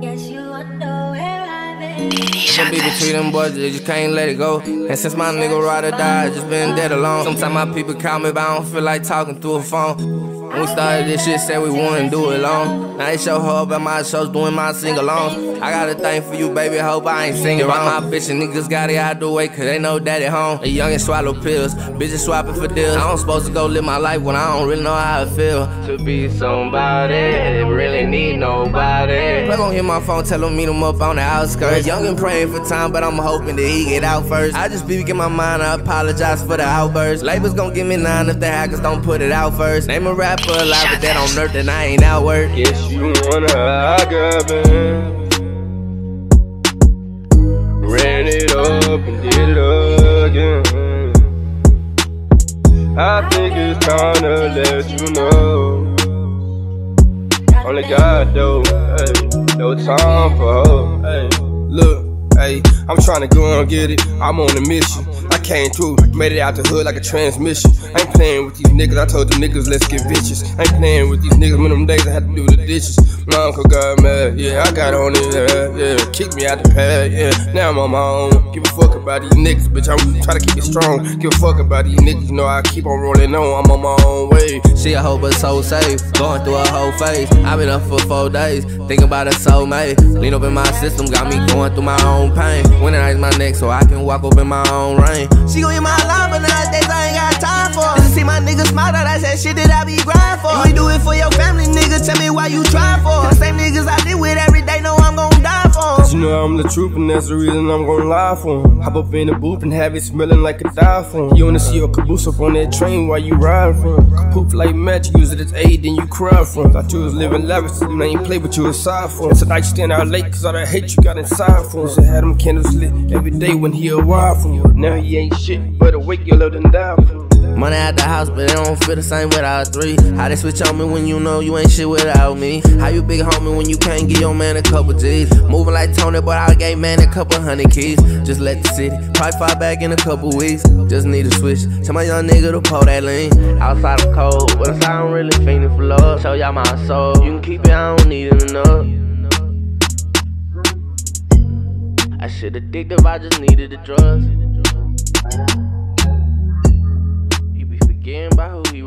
Guess you wonder where I've been. Some be between them boys, they just can't let it go. And since my nigga ride or die, I just been dead alone. Sometimes my people call me, but I don't feel like talking through a phone. When we started this shit, said we wouldn't do it long. Now they show her up at my shows doing my sing alongs. I got a thing for you, baby, hope I ain't singing wrong. My bitch and niggas got it out the way, cause they know daddy home. The young and swallow pills, bitches swapping for deals. I don't supposed to go live my life when I don't really know how I feel. To be somebody, really need nobody. Plug on hit my phone, tell him meet him up on the outskirts. Young and praying for time, but I'm hoping that he get out first. I just be in my mind, I apologize for the outburst. Labels gon' give me nine if the hackers don't put it out first. Name a rapper alive, but that on earth, and I ain't out work. Guess you wanna I got been. Ran it up and did it again. I think it's time to let you know. Only God though, hey, no time for her. Hey, look, hey, I'm trying to go and get it. I'm on a mission. I came through, made it out the hood like a transmission. I ain't playing with these niggas. I told them niggas, let's get bitches. I ain't playing with these niggas. When them days I had to do the dishes. My uncle got mad, yeah, I got on it, head, yeah. Kicked me out the pad, yeah. Now I'm on my own. Give a fuck about these niggas, bitch. I'm trying to keep it strong. Give a fuck about these niggas. You know I keep on rolling on. I'm on my own way. She a hoe but so safe, going through a whole phase. i been up for four days, thinking about a soulmate. Lean up in my system, got me going through my own pain. Winning ice my neck so I can walk up in my own She gon' hit my line, but nowadays I ain't got time for. To see my niggas smile, that that shit that I be grind for. You ain't do it for your family, nigga. Tell me why you try for. The same niggas I live with every know I'm the truth, and that's the reason I'm gon' lie for him. Hop up in the booth and have it smelling like a diaphragm. You wanna see your caboose up on that train while you ride from. Poof like match, use it as aid, then you cry from. Thought you was living lavish, and I ain't play with you aside for. Tonight you stand out late, cause all that hate you got inside for. So had them candles lit every day when he arrived from you. Now he ain't shit, but awake you love and die for. Money at the house, but it don't feel the same without three. How they switch on me when you know you ain't shit without me? How you big homie when you can't give your man a couple G's? Moving like Tony, but I gave man a couple hundred keys. Just let the city probably fly back in a couple weeks. Just need a switch. Tell my young nigga to pull that lean. Outside I'm cold, but inside I'm really fiending for love. Show y'all my soul. You can keep it, I don't need it enough. I shit addictive, I just needed the drugs getting by who he